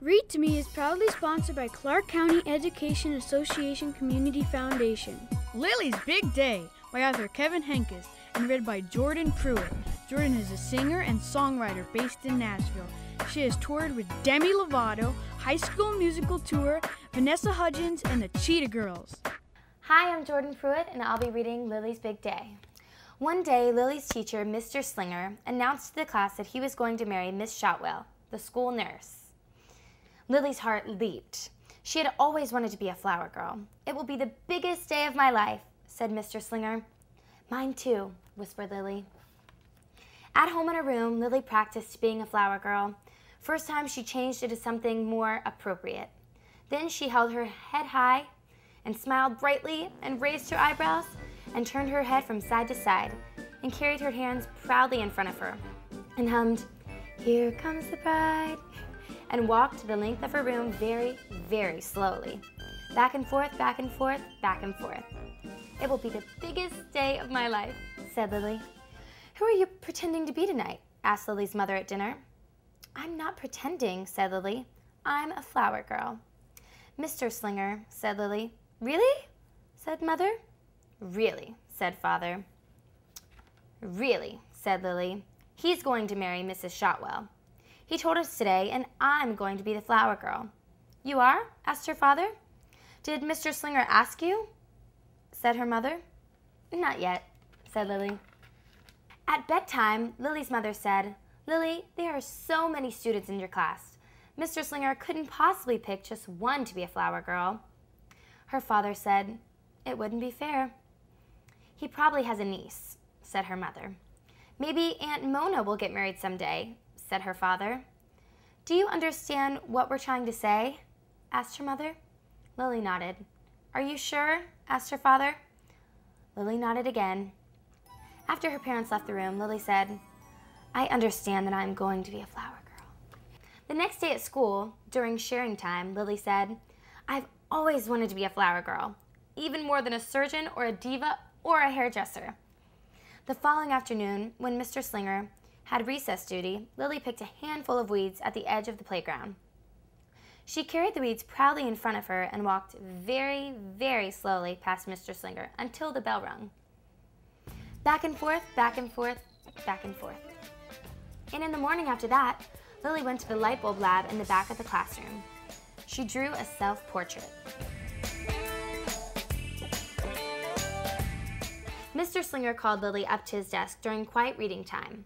Read to Me is proudly sponsored by Clark County Education Association Community Foundation. Lilly's Big Day by author Kevin Henkes and read by Jordan Pruitt. Jordan is a singer and songwriter based in Nashville. She has toured with Demi Lovato, High School Musical Tour, Vanessa Hudgens, and the Cheetah Girls. Hi, I'm Jordan Pruitt, and I'll be reading Lilly's Big Day. One day, Lilly's teacher, Mr. Slinger, announced to the class that he was going to marry Miss Shotwell, the school nurse. Lilly's heart leaped. She had always wanted to be a flower girl. It will be the biggest day of my life, said Mr. Slinger. Mine too, whispered Lilly. At home in her room, Lilly practiced being a flower girl. First time she changed it to something more appropriate. Then she held her head high and smiled brightly and raised her eyebrows and turned her head from side to side and carried her hands proudly in front of her and hummed, Here comes the bride, and walked the length of her room very, very slowly. Back and forth, back and forth, back and forth. It will be the biggest day of my life, said Lilly. Who are you pretending to be tonight? asked Lilly's mother at dinner. I'm not pretending, said Lilly. I'm a flower girl. Mr. Slinger, said Lilly. Really? said Mother. Really, said Father. Really, said Lilly. He's going to marry Mrs. Shotwell. He told us today, and I'm going to be the flower girl. You are? asked her father. Did Mr. Slinger ask you? said her mother. Not yet, said Lilly. At bedtime, Lilly's mother said, Lilly, there are so many students in your class. Mr. Slinger couldn't possibly pick just one to be a flower girl. Her father said, It wouldn't be fair. He probably has a niece, said her mother. Maybe Aunt Mona will get married someday, said her father. Do you understand what we're trying to say? asked her mother. Lilly nodded. Are you sure? asked her father. Lilly nodded again. After her parents left the room, Lilly said, I understand that I'm going to be a flower girl. The next day at school, during sharing time, Lilly said, I've always wanted to be a flower girl, even more than a surgeon or a diva or a hairdresser. The following afternoon, when Mr. Slinger had recess duty, Lilly picked a handful of weeds at the edge of the playground. She carried the weeds proudly in front of her and walked very, very slowly past Mr. Slinger until the bell rung. Back and forth, back and forth, back and forth. And in the morning after that, Lilly went to the light bulb lab in the back of the classroom. She drew a self portrait. Mr. Slinger called Lilly up to his desk during quiet reading time.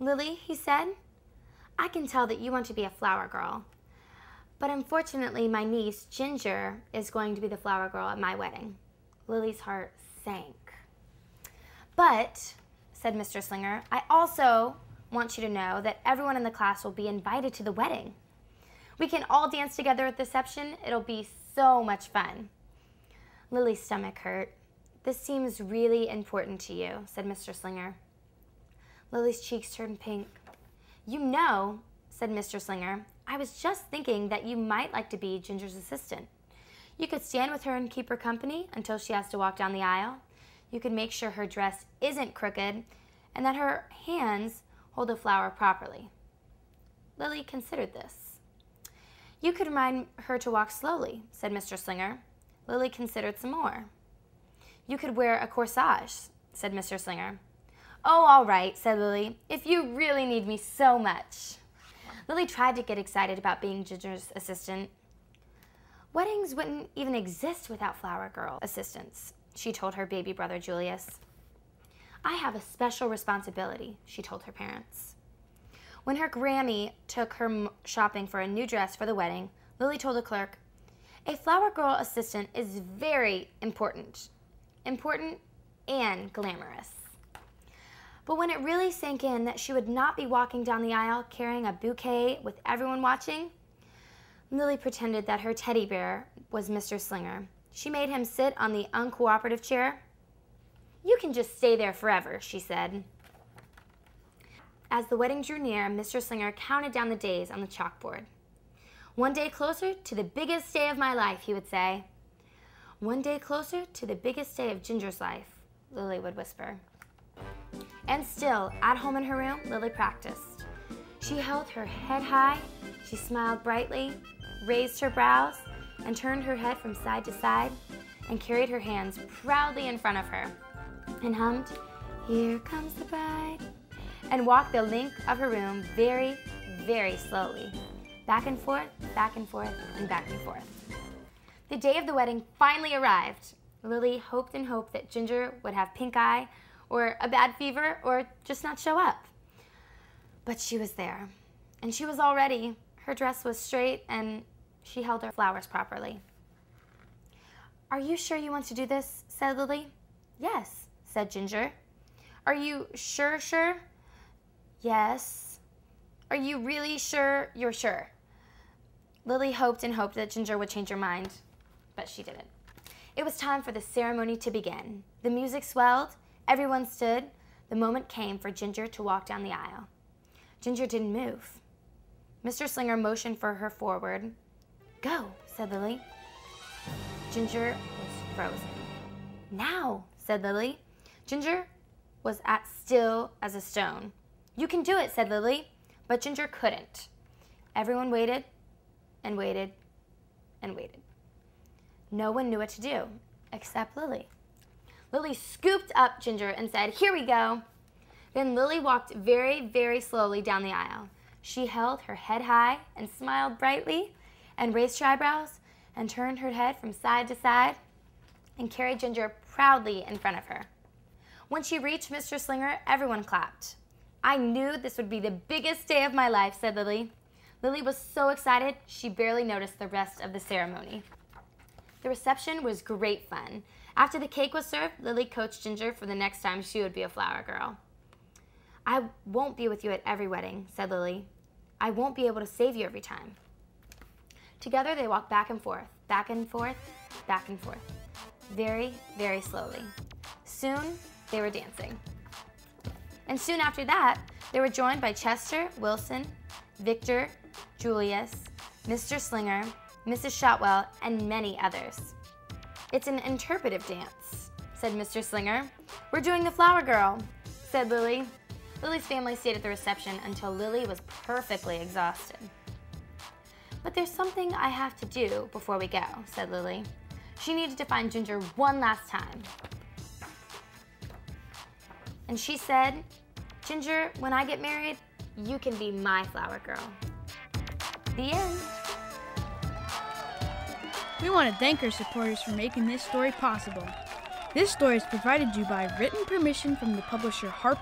Lilly, he said, I can tell that you want to be a flower girl. But unfortunately, my niece, Ginger, is going to be the flower girl at my wedding. Lilly's heart sank. But, said Mr. Slinger, I also want you to know that everyone in the class will be invited to the wedding. We can all dance together at the reception. It'll be so much fun. Lilly's stomach hurt. This seems really important to you, said Mr. Slinger. Lilly's cheeks turned pink. You know, said Mr. Slinger, I was just thinking that you might like to be Ginger's assistant. You could stand with her and keep her company until she has to walk down the aisle. You could make sure her dress isn't crooked and that her hands hold the flower properly. Lilly considered this. You could remind her to walk slowly, said Mr. Slinger. Lilly considered some more. You could wear a corsage, said Mr. Slinger. Oh, all right, said Lilly, if you really need me so much. Lilly tried to get excited about being Ginger's assistant. Weddings wouldn't even exist without flower girl assistants, she told her baby brother Julius. I have a special responsibility, she told her parents. When her Grammy took her shopping for a new dress for the wedding, Lilly told the clerk, A flower girl assistant is very important important, and glamorous. But when it really sank in that she would not be walking down the aisle carrying a bouquet with everyone watching, Lilly pretended that her teddy bear was Mr. Slinger. She made him sit on the uncooperative chair. You can just stay there forever, she said. As the wedding drew near, Mr. Slinger counted down the days on the chalkboard. One day closer to the biggest day of my life, he would say. One day closer to the biggest day of Ginger's life, Lilly would whisper. And still, at home in her room, Lilly practiced. She held her head high, she smiled brightly, raised her brows, and turned her head from side to side, and carried her hands proudly in front of her, and hummed, Here comes the bride, and walked the length of her room very, very slowly, back and forth, back and forth, and back and forth. The day of the wedding finally arrived. Lilly hoped and hoped that Ginger would have pink eye, or a bad fever, or just not show up. But she was there, and she was all ready. Her dress was straight, and she held her flowers properly. Are you sure you want to do this? said Lilly. Yes, said Ginger. Are you sure, sure? Yes. Are you really sure you're sure? Lilly hoped and hoped that Ginger would change her mind, but she didn't. It was time for the ceremony to begin. The music swelled, everyone stood. The moment came for Ginger to walk down the aisle. Ginger didn't move. Mr. Slinger motioned for her forward. Go, said Lilly. Ginger was frozen. Now, said Lilly. Ginger was as still as a stone. You can do it, said Lilly, but Ginger couldn't. Everyone waited and waited and waited. No one knew what to do except Lilly. Lilly scooped up Ginger and said, Here we go. Then Lilly walked very, very slowly down the aisle. She held her head high and smiled brightly and raised her eyebrows and turned her head from side to side and carried Ginger proudly in front of her. When she reached Mr. Slinger, everyone clapped. I knew this would be the biggest day of my life, said Lilly. Lilly was so excited she barely noticed the rest of the ceremony. The reception was great fun. After the cake was served, Lilly coached Ginger for the next time she would be a flower girl. I won't be with you at every wedding, said Lilly. I won't be able to save you every time. Together they walked back and forth, back and forth, back and forth, very, very slowly. Soon they were dancing. And soon after that, they were joined by Chester, Wilson, Victor, Julius, Mr. Slinger, Mrs. Shotwell, and many others. It's an interpretive dance, said Mr. Slinger. We're doing the flower girl, said Lilly. Lilly's family stayed at the reception until Lilly was perfectly exhausted. But there's something I have to do before we go, said Lilly. She needed to find Ginger one last time. And she said, Ginger, when I get married, you can be my flower girl. The end. We want to thank our supporters for making this story possible. This story is provided to you by written permission from the publisher Harper.